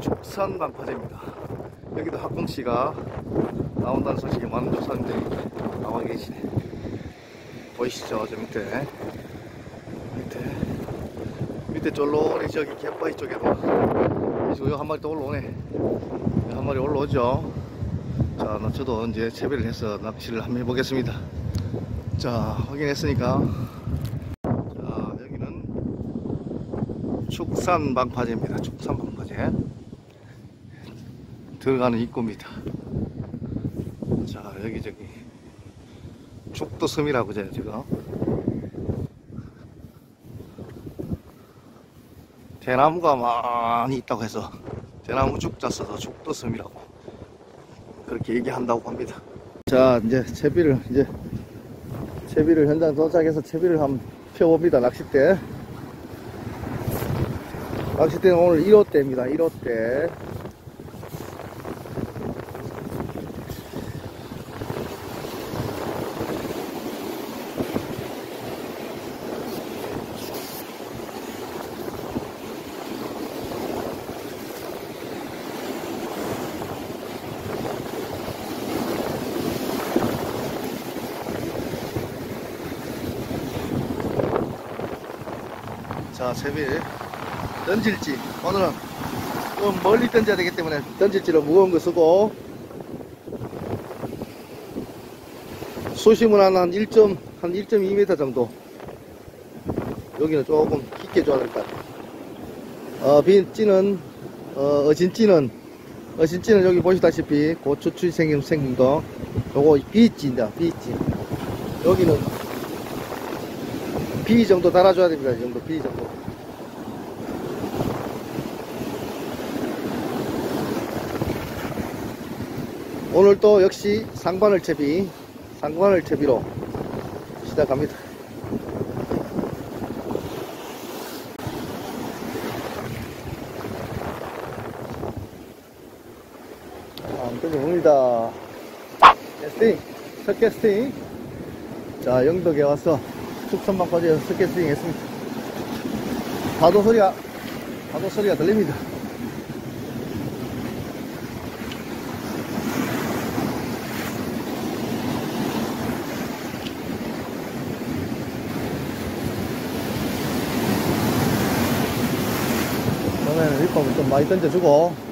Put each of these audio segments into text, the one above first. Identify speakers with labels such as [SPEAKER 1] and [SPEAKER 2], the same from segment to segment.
[SPEAKER 1] 축산 방파제입니다. 여기도 학공씨가 나온다는 소식이 많은 조사님들이 나와 계시네. 보이시죠? 저 밑에. 밑에. 밑에 쫄로리 저기 갯바위 쪽에도. 지금 한 마리 또 올라오네. 한 마리 올라오죠. 자, 나 저도 이제 채비를 해서 낚시를 한번 해보겠습니다. 자, 확인했으니까. 자, 여기는 축산 방파제입니다. 축산 방파제. 들어가는 입구입니다. 자, 여기 저기 죽도섬이라고 죠 지금. 대나무가 많이 있다고 해서 대나무 죽자 써서 죽도섬이라고 그렇게 얘기한다고 합니다. 자, 이제 채비를 이제 채비를 현장 도착해서 채비를 한번 펴봅니다. 낚싯대. 낚싯대는 오늘 1호대입니다. 1호대. 자, 채비 던질지. 오늘은 좀 멀리 던져야 되기 때문에 던질지로 무거운 거 쓰고 수심은 한, 한 1. 한 1.2m 정도. 여기는 조금 깊게 줘야 될 것 같아요. 어, 빈 찌는, 어, 어진 찌는, 어진 찌는 여기 보시다시피 고추추 생긴 거. 요거 B찌입니다. B찌. 여기는 B 정도 달아줘야 됩니다. 이 정도 B 정도. 오늘 또 역시 상반을 채비, 상반을 채비로 시작합니다. 아, 옵니다. 캐스팅, 첫 캐스팅. 자, 영덕에 와서 축선방까지 첫 캐스팅 했습니다. 파도 소리가, 파도 소리가 들립니다. 처음에는 윗밥을 좀 많이 던져주고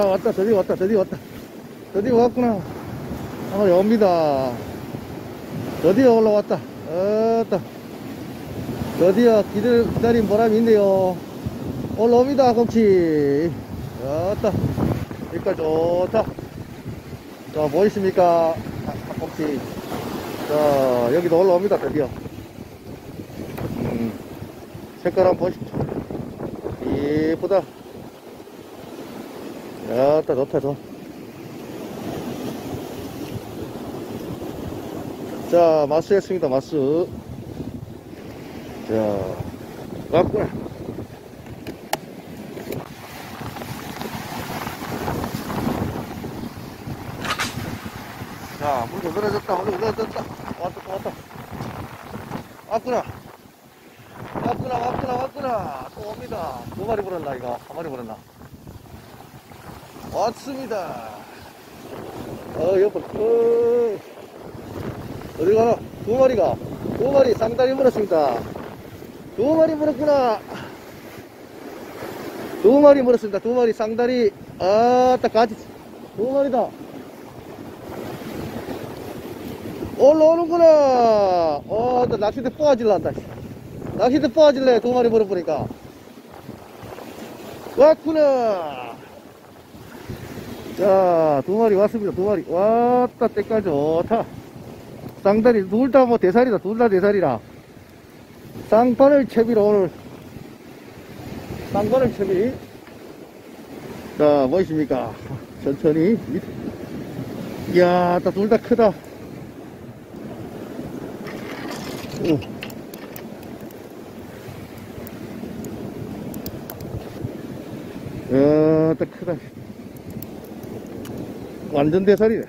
[SPEAKER 1] 왔다 드디어 왔다 드디어 왔다. 드디어 왔구나. 아 옵니다. 드디어 올라왔다. 어따. 드디어 기들, 기다린 보람이 있네요. 올라옵니다 곰치. 어따. 여기까지 좋다. 자 보이십니까? 곰치. 자 여기도 올라옵니다 드디어. 음, 색깔 한번 보십시오. 이쁘다 야따 좋다 좋아 자 마스 했습니다 마스. 자 왔구나. 자 물도 늘어졌다 물도 늘어졌다. 왔다 또 왔다. 왔구나. 왔구나 왔구나 왔구나. 또 옵니다. 두 마리 불었나 이거? 한 마리 불었나 왔습니다. 어, 옆에, 어, 어디 가나? 두 마리가, 두 마리 쌍다리 물었습니다. 두 마리 물었구나. 두 마리 물었습니다. 두 마리 쌍다리, 아, 딱 같이, 두 마리다. 올라오는구나. 어, 나 낚싯대 뽑아질란다. 낚싯대 뽑아질래. 두 마리 물어보니까. 왔구나. 자, 두 마리 왔습니다. 두 마리. 왔다, 때깔 좋다. 쌍다리, 둘 다 뭐 대살이다. 둘 다 대살이라. 쌍바늘 채비로 오늘, 쌍바늘 채비. 자, 보이십니까? 천천히. 이야, 둘다 크다. 오. 야, 딱 크다. 완전 대살이네.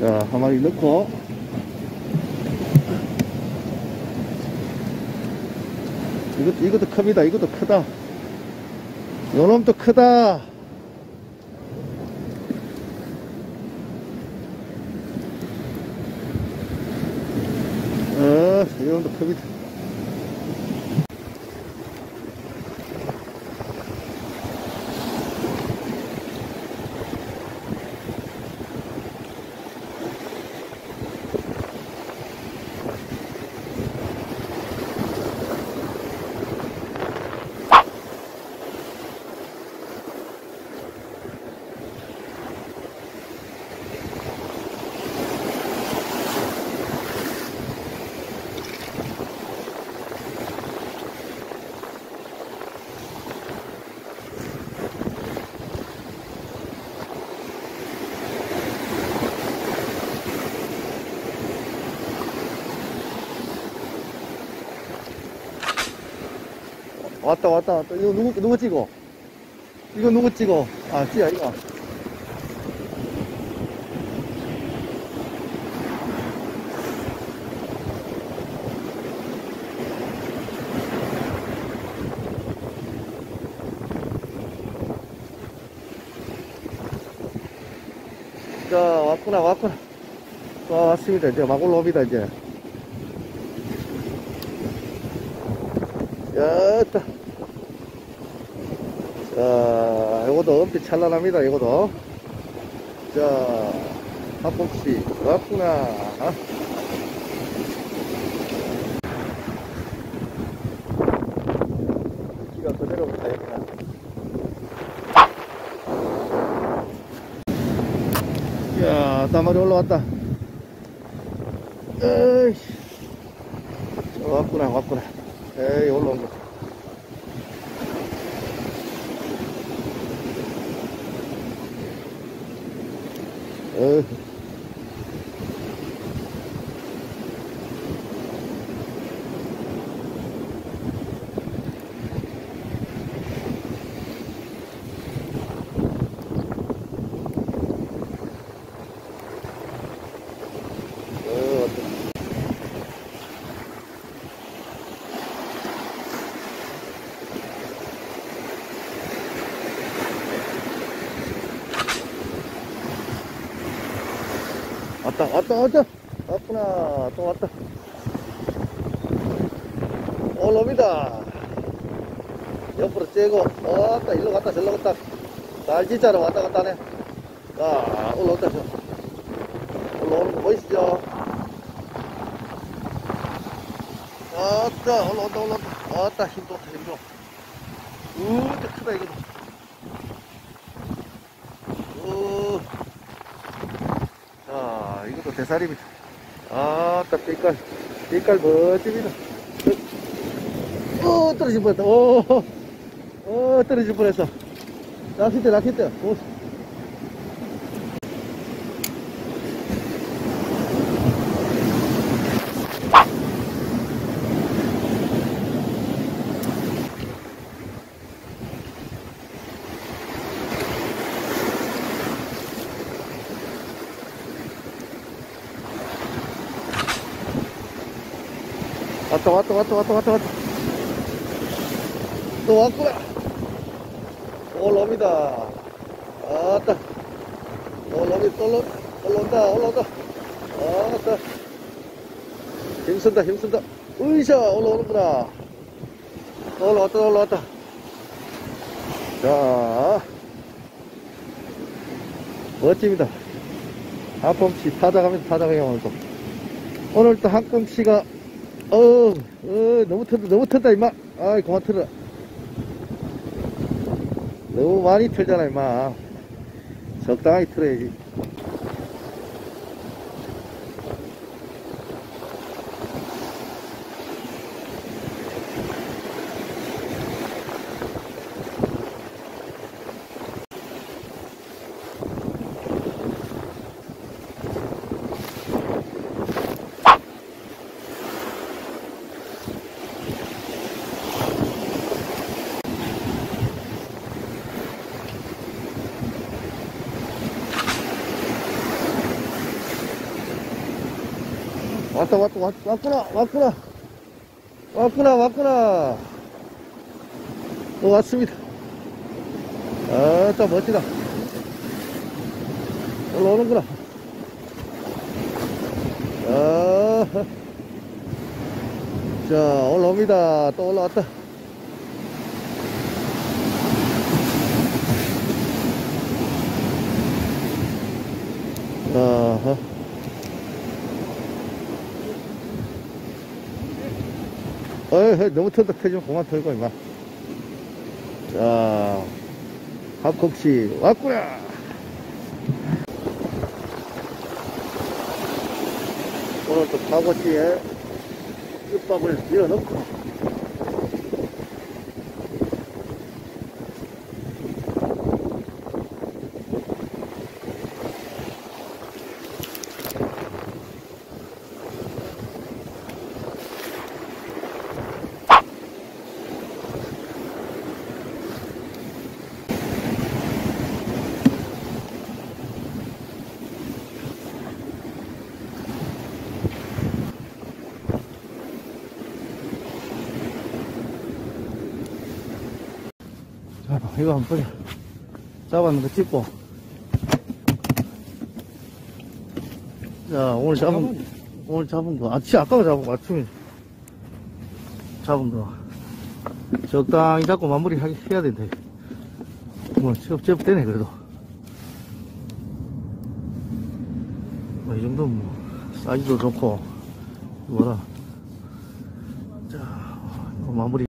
[SPEAKER 1] 자, 한 마리 넣고. 이것도, 이것도 큽니다. 이것도 크다. 요 놈도 크다. 어, 이 놈도 큽니다. 왔다 왔다 왔다. 이거 누구 누구 찍어? 이거 누구 찍어? 아 찌야 이거. 자 왔구나 왔구나. 자 왔습니다. 이제 막 올라옵니다 이제 야따 자 요것도 엄청 찬란합니다 요것도. 자 한복씨 왔구나. 키가 그대로부터 여기나 야 따마리 올라왔다. 저 왔구나 왔구나 에이 올 왔다 왔다 왔다. 왔구나 또 왔다. 올라옵니다. 옆으로 째고 왔다 일로 갔다 절로 갔다. 날진짜로 왔다 갔다 하네. 자 올라온다 저. 올라오는 거 보이시죠? 왔다 올라온다 올라온다. 왔다 힘 좋다 힘 좋아 우또 크다 이거도 우 자, 이것도 대살입니다. 아, 딱 빛깔, 빛깔 멋집니다. 어, 떨어질 뻔했다. 오, 어, 떨어질 뻔했어. 낚싯대, 낚싯대. 오. 왔다, 왔다, 왔다, 왔다, 왔다, 왔다. 또 왔구나. 올라옵니다. 왔다. 올라오기, 올라, 올라온다, 올라온다. 왔다. 힘쓴다, 힘쓴다. 으이샤, 올라오는구나. 올라왔다, 올라왔다. 자. 멋집니다. 한꿈치 타자가면서 타자가면 오늘 또. 오늘 또 한꿈치가 어, 어, 너무 튼다, 너무 튼다, 임마. 아이, 그만 틀어. 너무 많이 틀잖아, 임마. 적당하게 틀어야지. 왔다, 왔다, 왔, 왔구나, 왔구나. 왔구나, 왔구나. 또 왔습니다. 아따, 멋지다. 올라오는구나. 아, 자, 올라옵니다. 또 올라왔다. 아하. 어이, 너무 터지면 그만 털고, 임마. 자, 합국시 왔구나. 오늘 또 파고치에 끝밥을 밀어넣고. 자, 이거 한번 보자. 잡았는 거 찍고. 자, 오늘 잡은, 오늘 잡은 거. 아치, 아까가 잡은 거, 아침에. 잡은 거. 적당히 잡고 마무리 하- 해야 된다. 뭐, 첩첩 되네, 그래도. 뭐, 이 정도면 뭐, 사이즈도 좋고, 뭐라. 자, 마무리.